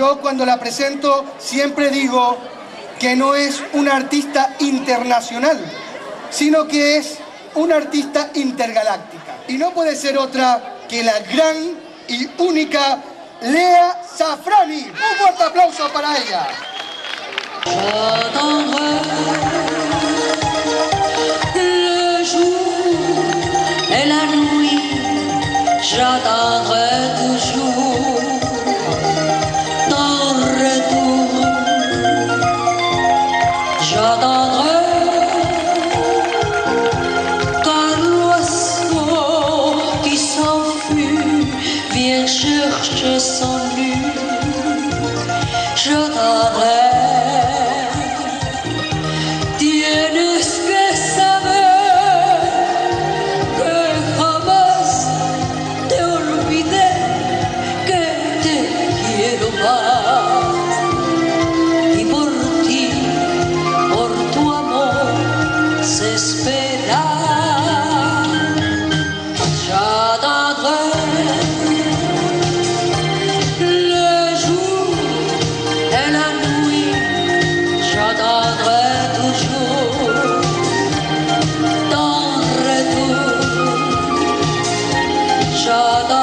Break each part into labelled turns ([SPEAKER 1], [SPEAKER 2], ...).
[SPEAKER 1] Yo cuando la presento siempre digo que no es una artista internacional, sino que es una artista intergaláctica. Y no puede ser otra que la gran y única Lea Safrani. Un fuerte aplauso para ella.
[SPEAKER 2] J'attendrai, car l'oiseau qui s'enfuit. Vient chercher son lieu J'attendrai, tu n'es que savent que jamais te oublier, que te fier au mal. shot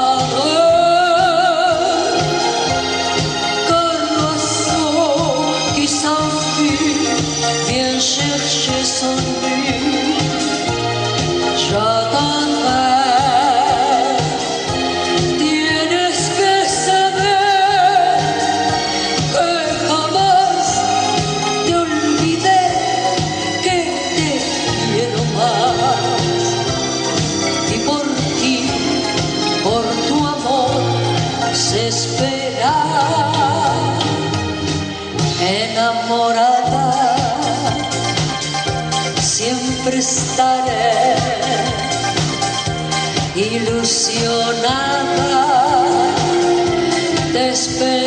[SPEAKER 2] enamorada siempre estaré ilusionada te espero.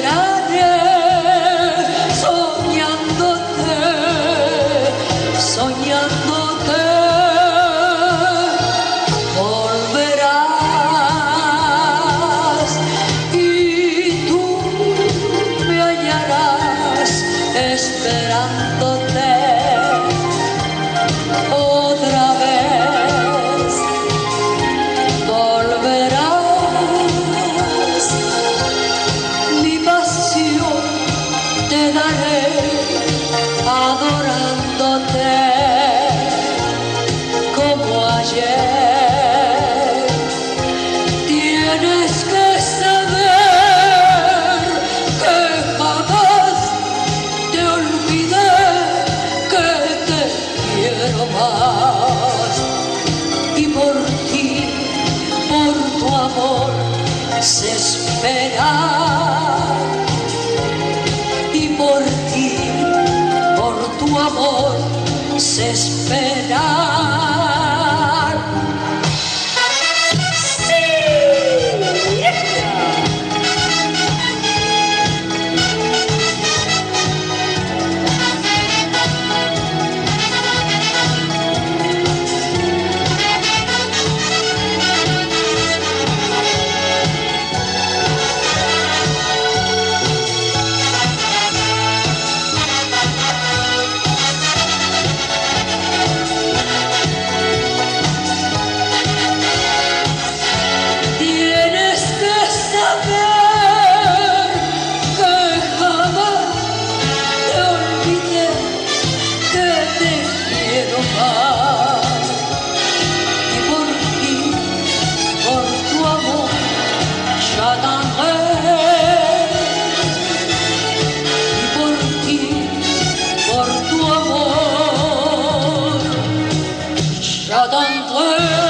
[SPEAKER 2] desesperar. Y por ti, por tu amor, se espera. flag.